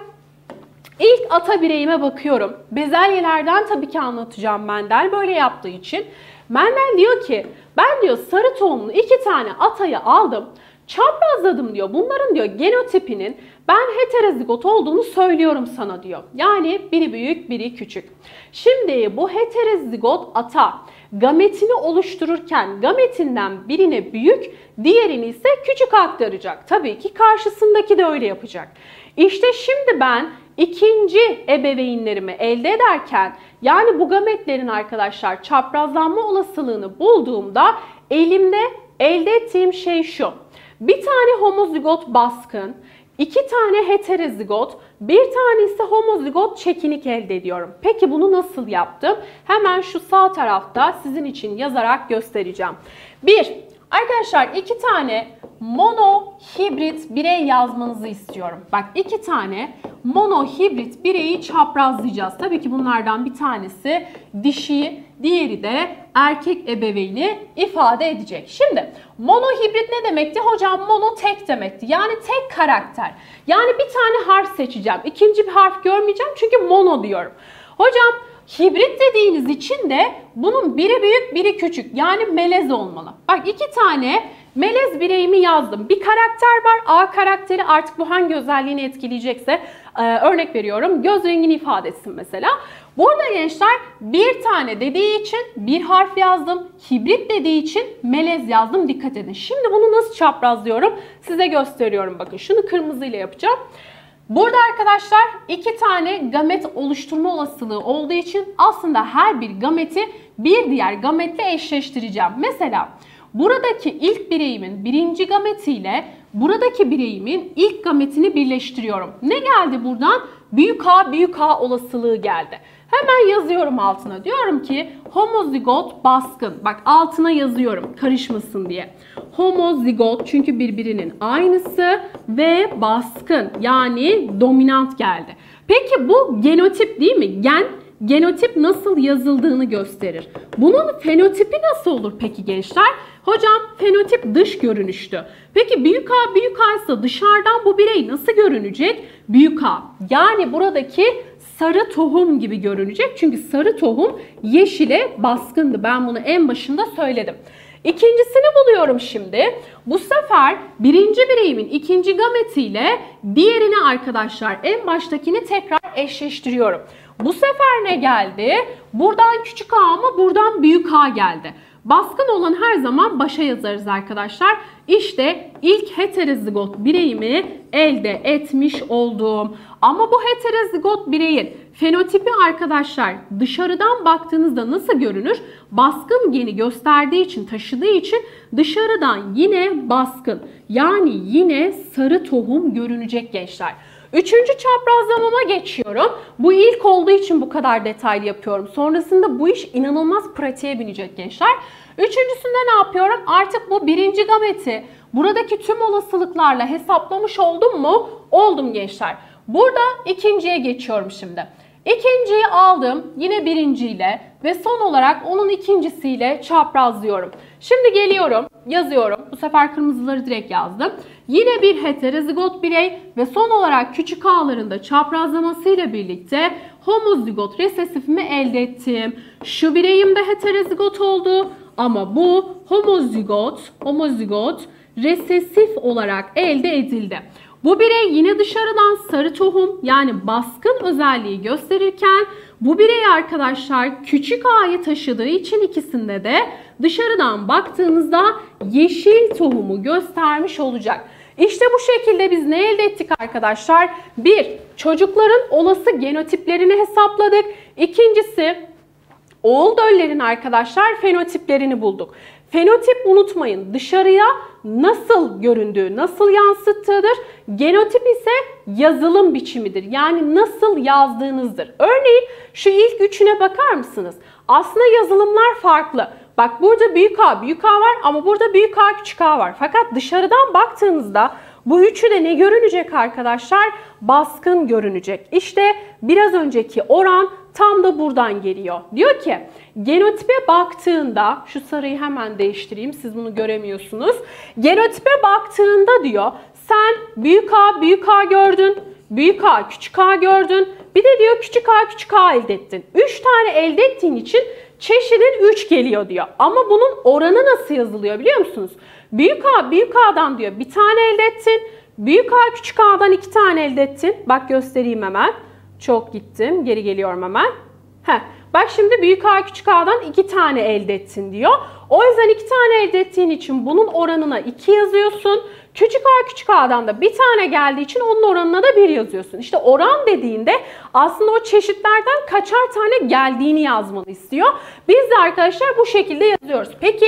ilk ata bireyime bakıyorum. Bezelyelerden tabii ki anlatacağım Mendel böyle yaptığı için. Mendel diyor ki ben diyor sarı tohumlu iki tane atayı aldım. Çaprazladım diyor. Bunların diyor genotipinin ben heterozigot olduğunu söylüyorum sana diyor. Yani biri büyük biri küçük. Şimdi bu heterozigot ata gametini oluştururken gametinden birine büyük, diğerini ise küçük aktaracak. Tabii ki karşısındaki de öyle yapacak. İşte şimdi ben ikinci ebeveynlerimi elde ederken yani bu gametlerin arkadaşlar çaprazlanma olasılığını bulduğumda elimde elde ettiğim şey şu. Bir tane homozigot baskın, iki tane heterozigot, bir tane ise homozigot çekinik elde ediyorum. Peki bunu nasıl yaptım? Hemen şu sağ tarafta sizin için yazarak göstereceğim. Bir, arkadaşlar iki tane mono hibrit birey yazmanızı istiyorum. Bak iki tane mono hibrit bireyi çaprazlayacağız. Tabii ki bunlardan bir tanesi dişi, diğeri de erkek ebeveyni ifade edecek. Şimdi mono hibrit ne demekti? Hocam mono tek demekti. Yani tek karakter. Yani bir tane harf seçeceğim. İkinci bir harf görmeyeceğim çünkü mono diyorum. Hocam hibrit dediğiniz için de bunun biri büyük biri küçük. Yani melez olmalı. Bak iki tane melez bireyimi yazdım. Bir karakter var. A karakteri artık bu hangi özelliğini etkileyecekse e, örnek veriyorum. Göz rengini ifade etsin mesela. Burada gençler bir tane dediği için bir harf yazdım. Hibrit dediği için melez yazdım. Dikkat edin. Şimdi bunu nasıl çaprazlıyorum? Size gösteriyorum. Bakın şunu kırmızıyla yapacağım. Burada arkadaşlar iki tane gamet oluşturma olasılığı olduğu için aslında her bir gameti bir diğer gametle eşleştireceğim. Mesela buradaki ilk bireyimin birinci gametiyle buradaki bireyimin ilk gametini birleştiriyorum. Ne geldi buradan? Büyük A büyük A olasılığı geldi. Hemen yazıyorum altına. Diyorum ki homozigot baskın. Bak altına yazıyorum karışmasın diye. Homozigot çünkü birbirinin aynısı ve baskın yani dominant geldi. Peki bu genotip değil mi? Gen genotip nasıl yazıldığını gösterir. Bunun fenotipi nasıl olur peki gençler? Hocam fenotip dış görünüştü. Peki büyük A büyük A ise dışarıdan bu birey nasıl görünecek? Büyük A. Yani buradaki sarı tohum gibi görünecek. Çünkü sarı tohum yeşile baskındı. Ben bunu en başında söyledim. İkincisini buluyorum şimdi. Bu sefer birinci bireyimin ikinci gametiyle diğerini arkadaşlar en baştakini tekrar eşleştiriyorum. Bu sefer ne geldi? Buradan küçük A ama buradan büyük A geldi. Baskın olan her zaman başa yazarız arkadaşlar. İşte ilk heterozigot bireyimi elde etmiş oldum. Ama bu heterozigot bireyin fenotipi arkadaşlar dışarıdan baktığınızda nasıl görünür? Baskın geni gösterdiği için, taşıdığı için dışarıdan yine baskın. Yani yine sarı tohum görünecek gençler. Üçüncü çaprazlamama geçiyorum. Bu ilk olduğu için bu kadar detaylı yapıyorum. Sonrasında bu iş inanılmaz pratiğe binecek gençler. Üçüncüsünde ne yapıyorum? Artık bu birinci gameti buradaki tüm olasılıklarla hesaplamış oldum mu? Oldum gençler. Burada ikinciye geçiyorum şimdi. İkinciyi aldım yine birinciyle ve son olarak onun ikincisiyle çaprazlıyorum. Şimdi geliyorum, yazıyorum. Bu sefer kırmızıları direkt yazdım. Yine bir heterozigot birey ve son olarak küçük a'ların da çaprazlamasıyla birlikte homozigot resesifimi elde ettim. Şu bireyim de heterozigot oldu ama bu homozigot, homozigot resesif olarak elde edildi. Bu birey yine dışarıdan sarı tohum yani baskın özelliği gösterirken bu birey arkadaşlar küçük a'yı taşıdığı için ikisinde de dışarıdan baktığınızda yeşil tohumu göstermiş olacak. İşte bu şekilde biz ne elde ettik arkadaşlar? Bir, çocukların olası genotiplerini hesapladık. İkincisi, oğul döllerin arkadaşlar fenotiplerini bulduk. Fenotip unutmayın dışarıya nasıl göründüğü, nasıl yansıttığıdır. Genotip ise yazılım biçimidir. Yani nasıl yazdığınızdır. Örneğin şu ilk üçüne bakar mısınız? Aslında yazılımlar farklı. Bak burada büyük A, büyük A var ama burada büyük A, küçük A var. Fakat dışarıdan baktığınızda bu üçü de ne görünecek arkadaşlar? Baskın görünecek. İşte biraz önceki oran tam da buradan geliyor. Diyor ki genotipe baktığında şu sarıyı hemen değiştireyim siz bunu göremiyorsunuz. Genotipe baktığında diyor sen büyük A büyük A gördün. Büyük A küçük A gördün. Bir de diyor küçük A küçük A elde ettin. 3 tane elde ettiğin için çeşidin 3 geliyor diyor. Ama bunun oranı nasıl yazılıyor biliyor musunuz? Büyük A büyük A'dan diyor bir tane elde ettin. Büyük A küçük A'dan iki tane elde ettin. Bak göstereyim hemen. Çok gittim. Geri geliyorum hemen. Heh. Bak şimdi büyük A küçük A'dan iki tane elde ettin diyor. O yüzden iki tane elde ettiğin için bunun oranına 2 yazıyorsun. Küçük a küçük a'dan da bir tane geldiği için onun oranına da 1 yazıyorsun. İşte oran dediğinde aslında o çeşitlerden kaçar tane geldiğini yazmanı istiyor. Biz de arkadaşlar bu şekilde yazıyoruz. Peki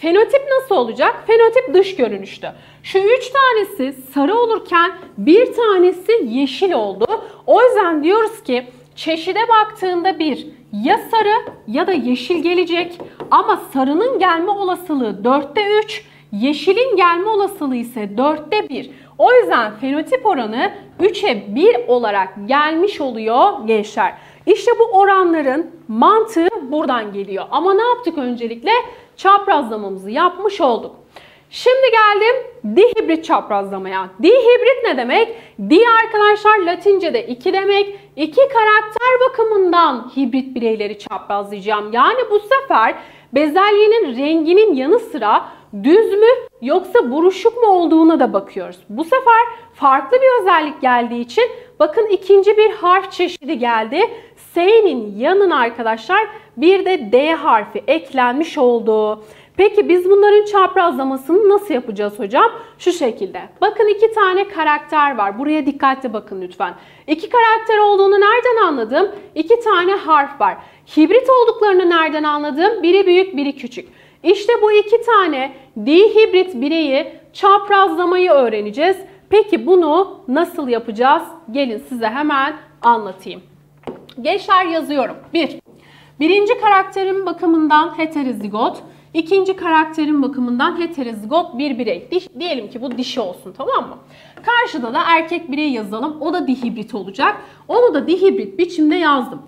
fenotip nasıl olacak? Fenotip dış görünüştü. Şu üç tanesi sarı olurken bir tanesi yeşil oldu. O yüzden diyoruz ki çeşide baktığında bir ya sarı ya da yeşil gelecek ama sarının gelme olasılığı 4'te 3, yeşilin gelme olasılığı ise 4'te 1. O yüzden fenotip oranı 3'e 1 olarak gelmiş oluyor gençler. İşte bu oranların mantığı buradan geliyor. Ama ne yaptık öncelikle? Çaprazlamamızı yapmış olduk. Şimdi geldim dihibrit çaprazlamaya. Dihibrit ne demek? Di arkadaşlar Latince'de iki demek. İki karakter bakımından hibrit bireyleri çaprazlayacağım. Yani bu sefer bezelyenin renginin yanı sıra düz mü yoksa buruşuk mu olduğuna da bakıyoruz. Bu sefer farklı bir özellik geldiği için bakın ikinci bir harf çeşidi geldi. S'nin yanına arkadaşlar bir de D harfi eklenmiş oldu. Peki biz bunların çaprazlamasını nasıl yapacağız hocam? Şu şekilde. Bakın iki tane karakter var. Buraya dikkatli bakın lütfen. İki karakter olduğunu nereden anladım? İki tane harf var. Hibrit olduklarını nereden anladım? Biri büyük, biri küçük. İşte bu iki tane dihibrit bireyi çaprazlamayı öğreneceğiz. Peki bunu nasıl yapacağız? Gelin size hemen anlatayım. Gençler yazıyorum. Bir, birinci karakterin bakımından heterozigot. İkinci karakterin bakımından heterozigot bir birey. Diş, diyelim ki bu dişi olsun tamam mı? Karşıda da erkek birey yazalım. O da dihibrit olacak. Onu da dihibrit biçimde yazdım.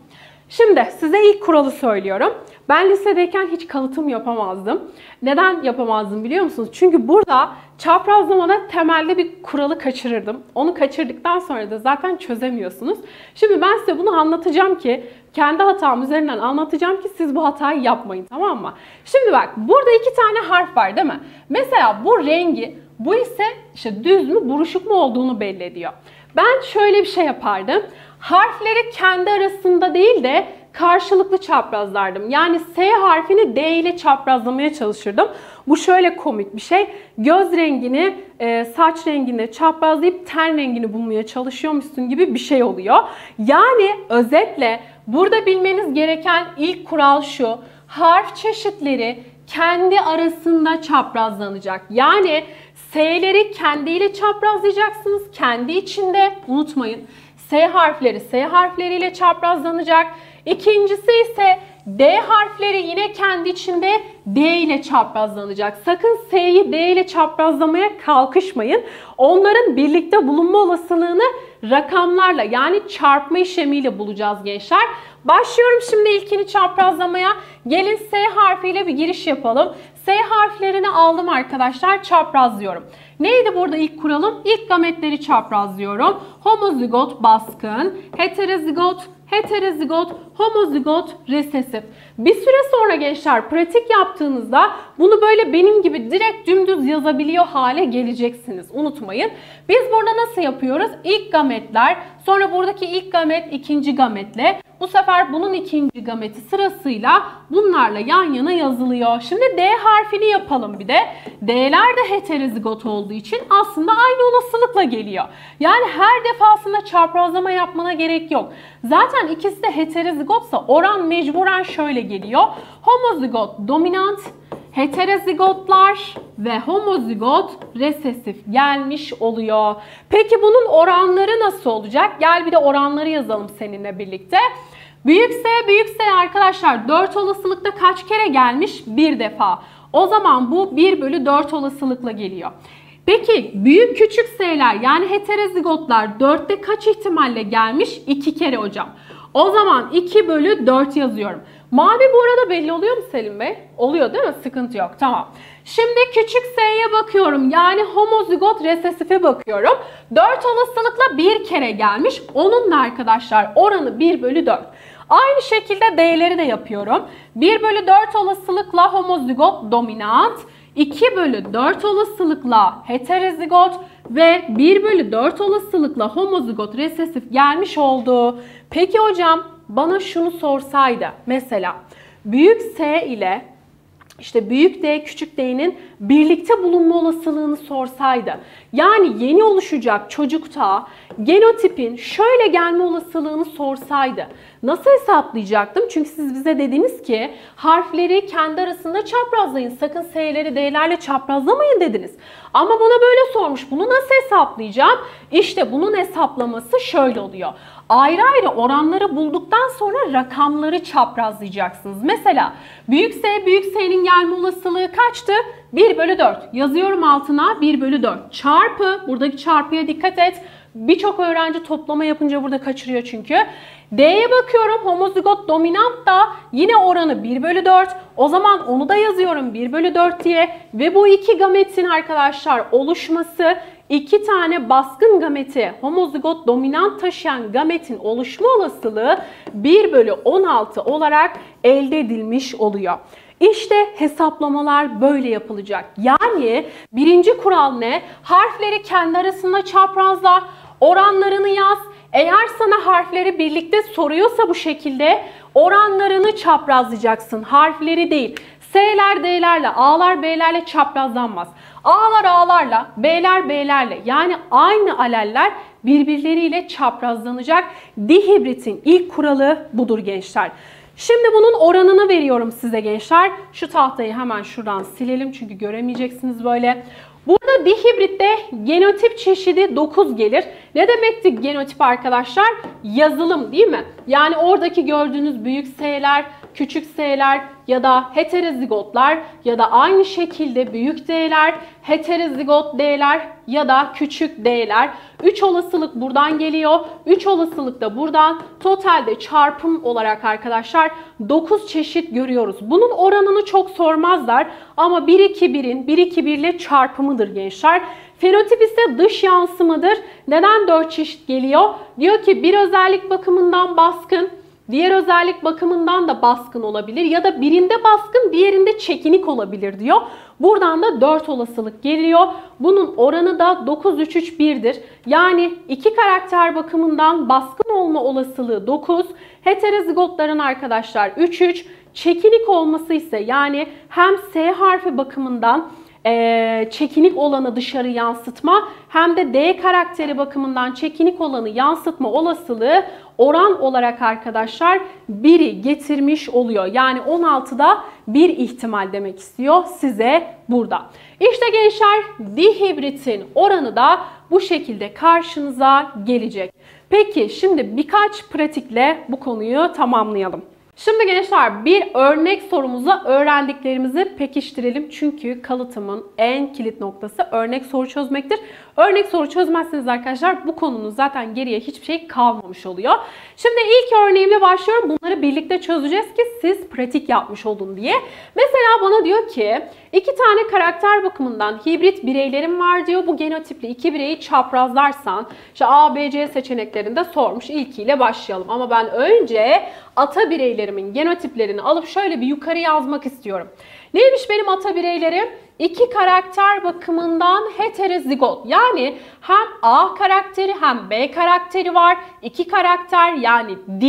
Şimdi size ilk kuralı söylüyorum. Ben lisedeyken hiç kalıtım yapamazdım. Neden yapamazdım biliyor musunuz? Çünkü burada çaprazlamada temelde bir kuralı kaçırırdım. Onu kaçırdıktan sonra da zaten çözemiyorsunuz. Şimdi ben size bunu anlatacağım ki kendi hatam üzerinden anlatacağım ki siz bu hatayı yapmayın tamam mı? Şimdi bak burada iki tane harf var değil mi? Mesela bu rengi bu ise işte düz mü buruşuk mu olduğunu belli ediyor. Ben şöyle bir şey yapardım. Harfleri kendi arasında değil de karşılıklı çaprazlardım. Yani S harfini D ile çaprazlamaya çalışırdım. Bu şöyle komik bir şey. Göz rengini, e, saç rengini çaprazlayıp ten rengini bulmaya çalışıyormuşsun gibi bir şey oluyor. Yani özetle burada bilmeniz gereken ilk kural şu. Harf çeşitleri kendi arasında çaprazlanacak. Yani S'leri kendiyle çaprazlayacaksınız. Kendi içinde unutmayın. S harfleri S harfleriyle çaprazlanacak. İkincisi ise D harfleri yine kendi içinde D ile çaprazlanacak. Sakın S'yi D ile çaprazlamaya kalkışmayın. Onların birlikte bulunma olasılığını rakamlarla yani çarpma işlemiyle bulacağız gençler. Başlıyorum şimdi ilkini çaprazlamaya. Gelin S harfiyle bir giriş yapalım. S harflerini aldım arkadaşlar çaprazlıyorum. Neydi burada ilk kuralım? İlk gametleri çaprazlıyorum. Homozigot baskın, heterozigot heterozigot, homozigot, resesif. Bir süre sonra gençler pratik yaptığınızda bunu böyle benim gibi direkt dümdüz yazabiliyor hale geleceksiniz. Unutmayın. Biz burada nasıl yapıyoruz? İlk gametler, sonra buradaki ilk gamet ikinci gametle, bu sefer bunun ikinci gameti sırasıyla bunlarla yan yana yazılıyor. Şimdi D harfini yapalım bir de. D'ler de heterozigot olduğu için aslında aynı olasılıkla geliyor. Yani her defasında çaprazlama yapmana gerek yok. Zaten ikisi de heterozigotsa oran mecburen şöyle geliyor. Homozigot dominant, heterozigotlar ve homozigot resesif gelmiş oluyor. Peki bunun oranları nasıl olacak? Gel bir de oranları yazalım seninle birlikte. Büyük S, büyük S arkadaşlar 4 olasılıkta kaç kere gelmiş? Bir defa. O zaman bu 1 bölü 4 olasılıkla geliyor. Peki büyük küçük S'ler yani heterozigotlar 4'te kaç ihtimalle gelmiş? 2 kere hocam. O zaman 2 bölü 4 yazıyorum. Mavi bu arada belli oluyor mu Selim Bey? Oluyor değil mi? Sıkıntı yok. Tamam. Şimdi küçük s'ye bakıyorum. Yani homozigot resesife bakıyorum. 4 olasılıkla bir kere gelmiş. Onun da arkadaşlar oranı 1 bölü 4. Aynı şekilde D'leri de yapıyorum. 1 bölü 4 olasılıkla homozigot dominant. 2 bölü 4 olasılıkla heterozigot ve 1 bölü 4 olasılıkla homozigot resesif gelmiş oldu. Peki hocam bana şunu sorsaydı mesela büyük S ile işte büyük D küçük D'nin birlikte bulunma olasılığını sorsaydı. Yani yeni oluşacak çocukta genotipin şöyle gelme olasılığını sorsaydı. Nasıl hesaplayacaktım? Çünkü siz bize dediniz ki harfleri kendi arasında çaprazlayın. Sakın S'leri D'lerle çaprazlamayın dediniz. Ama bana böyle sormuş. Bunu nasıl hesaplayacağım? İşte bunun hesaplaması şöyle oluyor. Ayrı ayrı oranları bulduktan sonra rakamları çaprazlayacaksınız. Mesela büyük S büyük S'nin gelme olasılığı kaçtı? 1 bölü 4. Yazıyorum altına 1 bölü 4. Çarpı, buradaki çarpıya dikkat et. Birçok öğrenci toplama yapınca burada kaçırıyor çünkü. D'ye bakıyorum homozigot dominant da yine oranı 1 bölü 4. O zaman onu da yazıyorum 1 bölü 4 diye. Ve bu iki gametin arkadaşlar oluşması iki tane baskın gameti homozigot dominant taşıyan gametin oluşma olasılığı 1 bölü 16 olarak elde edilmiş oluyor. İşte hesaplamalar böyle yapılacak. Yani birinci kural ne? Harfleri kendi arasında çaprazla, oranlarını yaz. Eğer sana harfleri birlikte soruyorsa bu şekilde oranlarını çaprazlayacaksın. Harfleri değil. S'ler D'lerle, A'lar B'lerle çaprazlanmaz. A'lar A'larla, B'ler B'lerle yani aynı aleller birbirleriyle çaprazlanacak. Dihibritin ilk kuralı budur gençler. Şimdi bunun oranını veriyorum size gençler. Şu tahtayı hemen şuradan silelim çünkü göremeyeceksiniz böyle. Burada dihibritte genotip çeşidi 9 gelir. Ne demekti genotip arkadaşlar? Yazılım değil mi? Yani oradaki gördüğünüz büyük S'ler, küçük S'ler ya da heterozigotlar ya da aynı şekilde büyük D'ler, heterozigot D'ler ya da küçük D'ler. 3 olasılık buradan geliyor. 3 olasılık da buradan. Totalde çarpım olarak arkadaşlar 9 çeşit görüyoruz. Bunun oranını çok sormazlar ama 1-2-1'in 1-2-1 ile çarpımıdır gençler. Fenotip ise dış yansımadır. Neden 4 çeşit geliyor? Diyor ki bir özellik bakımından baskın, Diğer özellik bakımından da baskın olabilir ya da birinde baskın diğerinde çekinik olabilir diyor. Buradan da 4 olasılık geliyor. Bunun oranı da 9-3-3-1'dir. Yani iki karakter bakımından baskın olma olasılığı 9. Heterozigotların arkadaşlar 3-3. Çekinik olması ise yani hem S harfi bakımından e, çekinik olanı dışarı yansıtma hem de D karakteri bakımından çekinik olanı yansıtma olasılığı oran olarak arkadaşlar 1'i getirmiş oluyor. Yani 16'da bir ihtimal demek istiyor size burada. İşte gençler dihibritin oranı da bu şekilde karşınıza gelecek. Peki şimdi birkaç pratikle bu konuyu tamamlayalım. Şimdi gençler bir örnek sorumuza öğrendiklerimizi pekiştirelim. Çünkü kalıtımın en kilit noktası örnek soru çözmektir. Örnek soru çözmezseniz arkadaşlar bu konunun zaten geriye hiçbir şey kalmamış oluyor. Şimdi ilk örneğimle başlıyorum. Bunları birlikte çözeceğiz ki siz pratik yapmış olun diye. Mesela bana diyor ki iki tane karakter bakımından hibrit bireylerim var diyor. Bu genotipli iki bireyi çaprazlarsan işte A, B, C seçeneklerinde sormuş. İlkiyle başlayalım. Ama ben önce ata bireylerimin genotiplerini alıp şöyle bir yukarı yazmak istiyorum. Neymiş benim ata bireylerim? İki karakter bakımından heterozigot. Yani hem A karakteri hem B karakteri var. İki karakter yani D,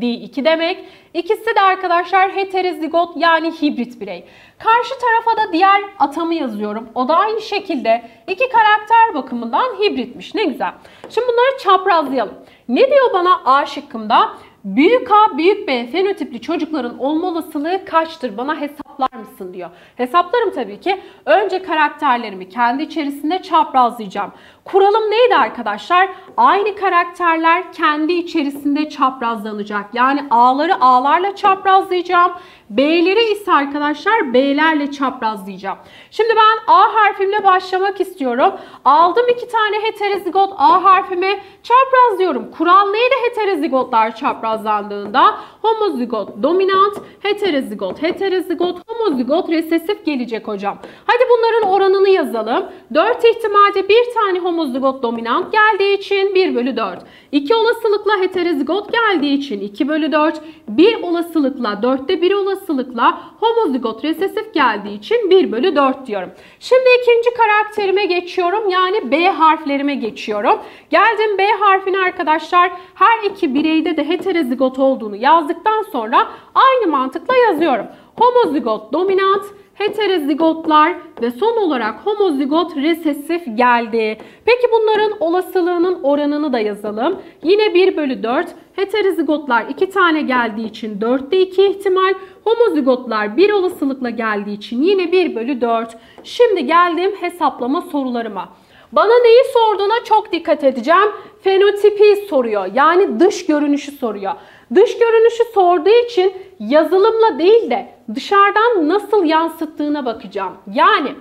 D2 demek. İkisi de arkadaşlar heterozigot yani hibrit birey. Karşı tarafa da diğer atamı yazıyorum. O da aynı şekilde iki karakter bakımından hibritmiş. Ne güzel. Şimdi bunları çaprazlayalım. Ne diyor bana A şıkkımda? Büyük A, büyük B fenotipli çocukların olma olasılığı kaçtır? Bana hesaplar mısın diyor. Hesaplarım tabii ki. Önce karakterlerimi kendi içerisinde çaprazlayacağım. Kuralım neydi arkadaşlar? Aynı karakterler kendi içerisinde çaprazlanacak. Yani A'ları A'larla çaprazlayacağım. B'leri ise arkadaşlar B'lerle çaprazlayacağım. Şimdi ben A harfimle başlamak istiyorum. Aldım iki tane heterozigot A harfimi çaprazlıyorum. Kural neydi heterozigotlar çaprazlandığında? Homozigot dominant, heterozigot heterozigot, homozigot resesif gelecek hocam. Hadi bunların oranını yazalım. 4 ihtimalde bir tane homozigot dominant geldiği için 1 bölü 4. 2 olasılıkla heterozigot geldiği için 2 bölü 4. 1 olasılıkla 4'te 1 olasılıkla homozigot resesif geldiği için 1 bölü 4 diyorum. Şimdi ikinci karakterime geçiyorum. Yani B harflerime geçiyorum. Geldim B harfini arkadaşlar her iki bireyde de heterozigot olduğunu yazdıktan sonra aynı mantıkla yazıyorum. Homozigot dominant, heterozigotlar ve son olarak homozigot resesif geldi. Peki bunların olasılığının oranını da yazalım. Yine 1 bölü 4. Heterozigotlar 2 tane geldiği için 4'te 2 ihtimal. Homozigotlar 1 olasılıkla geldiği için yine 1 bölü 4. Şimdi geldim hesaplama sorularıma. Bana neyi sorduğuna çok dikkat edeceğim. Fenotipi soruyor. Yani dış görünüşü soruyor. Dış görünüşü sorduğu için yazılımla değil de dışarıdan nasıl yansıttığına bakacağım. Yani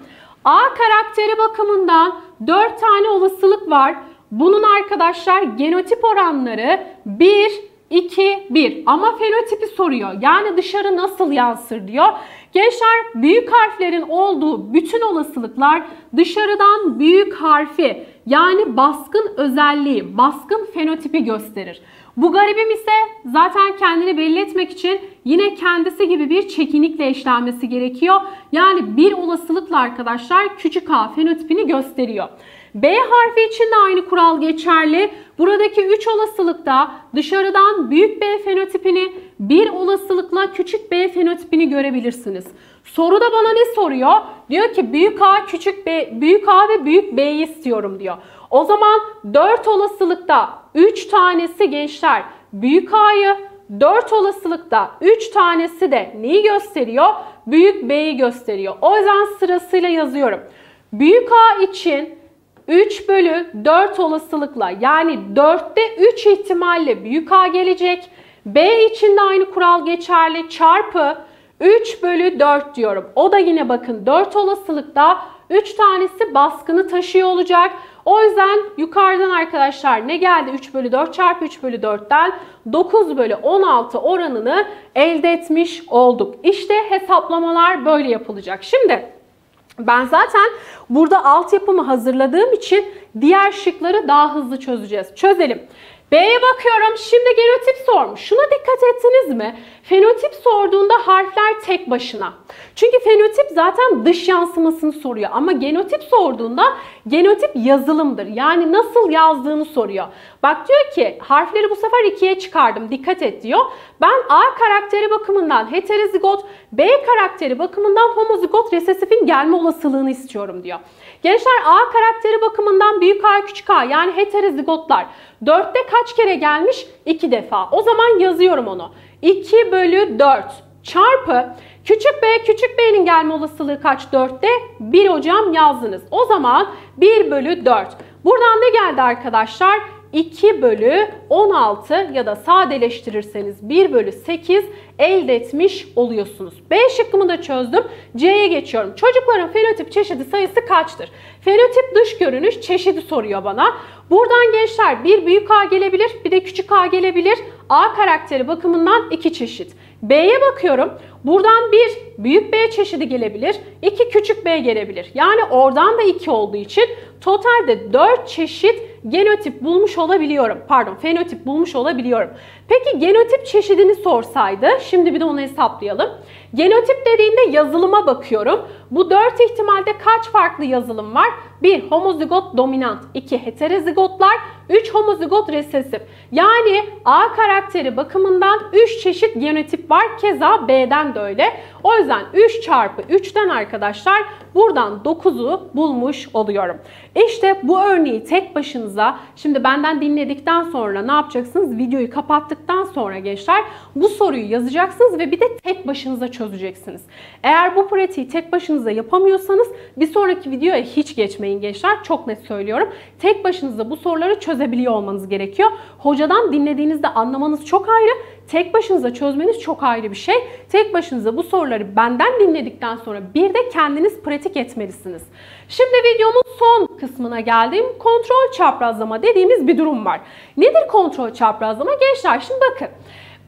A karakteri bakımından 4 tane olasılık var. Bunun arkadaşlar genotip oranları 1, 2, 1 ama fenotipi soruyor. Yani dışarı nasıl yansır diyor. Gençler büyük harflerin olduğu bütün olasılıklar dışarıdan büyük harfi yani baskın özelliği, baskın fenotipi gösterir. Bu garibim ise zaten kendini belli etmek için yine kendisi gibi bir çekinikle eşlenmesi gerekiyor. Yani bir olasılıkla arkadaşlar küçük a fenotipini gösteriyor. B harfi için de aynı kural geçerli. Buradaki 3 olasılıkta dışarıdan büyük B fenotipini, bir olasılıkla küçük B fenotipini görebilirsiniz. Soruda bana ne soruyor? Diyor ki büyük A, küçük B, büyük A ve büyük B'yi istiyorum diyor. O zaman 4 olasılıkta 3 tanesi gençler büyük A'yı, 4 olasılıkta 3 tanesi de neyi gösteriyor? Büyük B'yi gösteriyor. O yüzden sırasıyla yazıyorum. Büyük A için 3 bölü 4 olasılıkla yani 4'te 3 ihtimalle büyük A gelecek. B için de aynı kural geçerli. Çarpı 3 bölü 4 diyorum. O da yine bakın 4 olasılıkta 3 tanesi baskını taşıyor olacak. O yüzden yukarıdan arkadaşlar ne geldi? 3 bölü 4 çarpı 3 bölü 4'ten 9 bölü 16 oranını elde etmiş olduk. İşte hesaplamalar böyle yapılacak. Şimdi ben zaten burada altyapımı hazırladığım için diğer şıkları daha hızlı çözeceğiz. Çözelim. B'ye bakıyorum. Şimdi genotip sormuş. Şuna dikkat ettiniz mi? Fenotip sorduğunda harfler tek başına. Çünkü fenotip zaten dış yansımasını soruyor. Ama genotip sorduğunda genotip yazılımdır. Yani nasıl yazdığını soruyor. Bak diyor ki harfleri bu sefer ikiye çıkardım. Dikkat et diyor. Ben A karakteri bakımından heterozigot, B karakteri bakımından homozigot resesifin gelme olasılığını istiyorum diyor. Gençler A karakteri bakımından büyük A küçük A yani heterozigotlar 4'te kaç kere gelmiş? 2 defa. O zaman yazıyorum onu. 2 bölü 4 çarpı küçük b küçük b'nin gelme olasılığı kaç 4'te? 1 hocam yazdınız. O zaman 1 bölü 4. Buradan ne geldi arkadaşlar? 2 bölü 16 ya da sadeleştirirseniz 1 bölü 8 elde etmiş oluyorsunuz. B şıkkımı da çözdüm. C'ye geçiyorum. Çocukların fenotip çeşidi sayısı kaçtır? Fenotip dış görünüş çeşidi soruyor bana. Buradan gençler bir büyük A gelebilir bir de küçük A gelebilir. A karakteri bakımından iki çeşit. B'ye bakıyorum. Buradan bir büyük B çeşidi gelebilir. iki küçük B gelebilir. Yani oradan da iki olduğu için totalde 4 çeşit genotip bulmuş olabiliyorum. Pardon fenotip bulmuş olabiliyorum. Peki genotip çeşidini sorsaydı şimdi bir de onu hesaplayalım. Genotip dediğinde yazılıma bakıyorum. Bu 4 ihtimalde kaç farklı yazılım var? 1 homozigot dominant, 2 heterozigotlar, 3 homozigot resesif. Yani A karakteri bakımından 3 çeşit genotip var. Keza B'den de öyle. O yüzden 3 çarpı 3'ten arkadaşlar buradan 9'u bulmuş oluyorum. İşte bu örneği tek başınıza şimdi benden dinledikten sonra ne yapacaksınız? Videoyu kapattıktan sonra gençler bu soruyu yazacaksınız ve bir de tek başınıza çözeceksiniz. Eğer bu pratiği tek başınıza yapamıyorsanız bir sonraki videoya hiç geçmeyin gençler. Çok net söylüyorum. Tek başınıza bu soruları çözebiliyor olmanız gerekiyor. Hocadan dinlediğinizde anlamanız çok ayrı. Tek başınıza çözmeniz çok ayrı bir şey. Tek başınıza bu soruları benden dinledikten sonra bir de kendiniz pratik etmelisiniz. Şimdi videomun son kısmına geldim. Kontrol çaprazlama dediğimiz bir durum var. Nedir kontrol çaprazlama? Gençler şimdi bakın.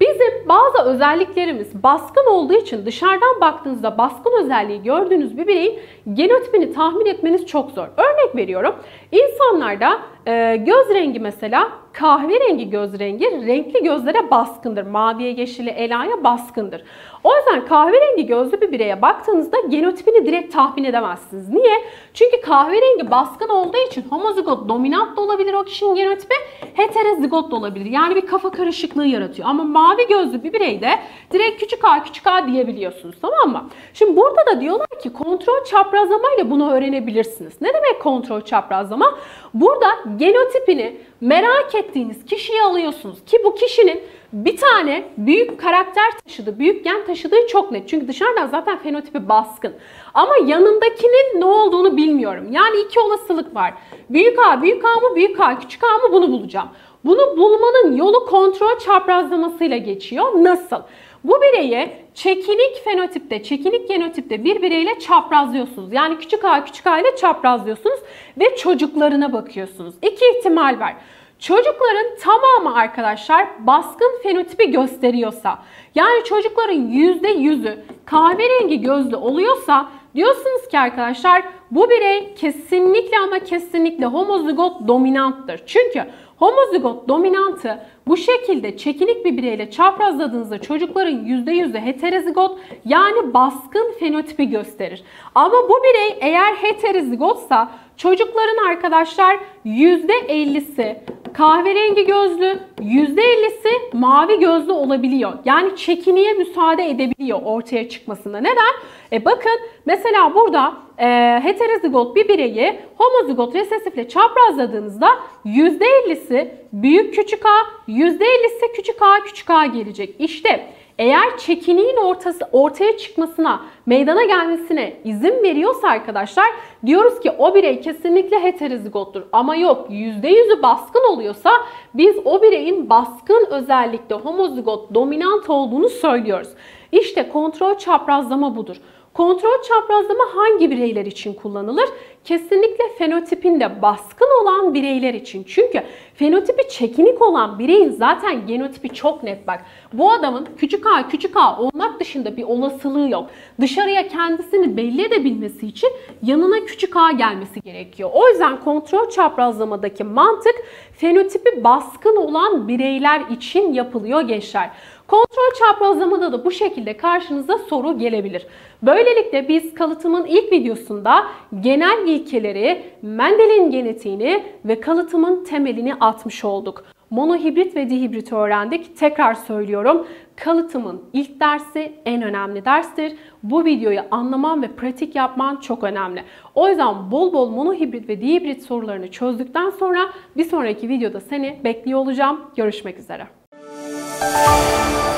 Bizim bazı özelliklerimiz baskın olduğu için dışarıdan baktığınızda baskın özelliği gördüğünüz bir bireyin genotipini tahmin etmeniz çok zor. Örnek veriyorum. İnsanlarda e, göz rengi mesela kahverengi göz rengi renkli gözlere baskındır. Maviye, yeşile, elaya baskındır. O yüzden kahverengi gözlü bir bireye baktığınızda genotipini direkt tahmin edemezsiniz. Niye? Çünkü kahverengi baskın olduğu için homozigot dominant da olabilir o kişinin genotipi, heterozigot da olabilir. Yani bir kafa karışıklığı yaratıyor. Ama mavi gözlü bir bireyde direkt küçük a küçük a diyebiliyorsunuz tamam mı? Şimdi burada da diyorlar ki kontrol çaprazlamayla bunu öğrenebilirsiniz. Ne demek kontrol çaprazlama? Burada genotipini merak ettiğiniz kişiyi alıyorsunuz ki bu kişinin bir tane büyük karakter taşıdığı, büyük gen taşıdığı çok net. Çünkü dışarıdan zaten fenotipi baskın. Ama yanındakinin ne olduğunu bilmiyorum. Yani iki olasılık var. Büyük A, büyük A mı, büyük A, küçük A mı bunu bulacağım. Bunu bulmanın yolu kontrol çaprazlamasıyla geçiyor. Nasıl? Bu bireyi çekinik fenotipte, çekinik genotipte bir bireyle çaprazlıyorsunuz. Yani küçük a küçük a ile çaprazlıyorsunuz ve çocuklarına bakıyorsunuz. İki ihtimal var. Çocukların tamamı arkadaşlar baskın fenotipi gösteriyorsa yani çocukların %100'ü kahverengi gözlü oluyorsa diyorsunuz ki arkadaşlar bu birey kesinlikle ama kesinlikle homozigot dominanttır. Çünkü homozigot dominantı bu şekilde çekinik bir bireyle çaprazladığınızda çocukların %100'ü heterozigot yani baskın fenotipi gösterir. Ama bu birey eğer heterozigotsa çocukların arkadaşlar %50'si kahverengi gözlü, %50'si mavi gözlü olabiliyor. Yani çekiniye müsaade edebiliyor ortaya çıkmasında. Neden? E bakın mesela burada e, heterozigot bir bireyi homozigot resesifle çaprazladığınızda %50'si büyük küçük a, %50'si küçük a küçük a gelecek. İşte eğer çekiniğin ortası ortaya çıkmasına, meydana gelmesine izin veriyorsa arkadaşlar diyoruz ki o birey kesinlikle heterozigottur. Ama yok %100'ü baskın oluyorsa biz o bireyin baskın özellikle homozigot dominant olduğunu söylüyoruz. İşte kontrol çaprazlama budur. Kontrol çaprazlama hangi bireyler için kullanılır? Kesinlikle fenotipinde baskın olan bireyler için. Çünkü fenotipi çekinik olan bireyin zaten genotipi çok net bak. Bu adamın küçük a küçük a olmak dışında bir olasılığı yok. Dışarıya kendisini belli edebilmesi için yanına küçük a gelmesi gerekiyor. O yüzden kontrol çaprazlamadaki mantık fenotipi baskın olan bireyler için yapılıyor gençler. Kontrol çaprazlamada da bu şekilde karşınıza soru gelebilir. Böylelikle biz kalıtımın ilk videosunda genel ilkeleri, Mendel'in genetiğini ve kalıtımın temelini atmış olduk. Monohibrit ve dihibrit öğrendik. Tekrar söylüyorum. Kalıtımın ilk dersi en önemli derstir. Bu videoyu anlaman ve pratik yapman çok önemli. O yüzden bol bol monohibrit ve dihibrit sorularını çözdükten sonra bir sonraki videoda seni bekliyor olacağım. Görüşmek üzere. Música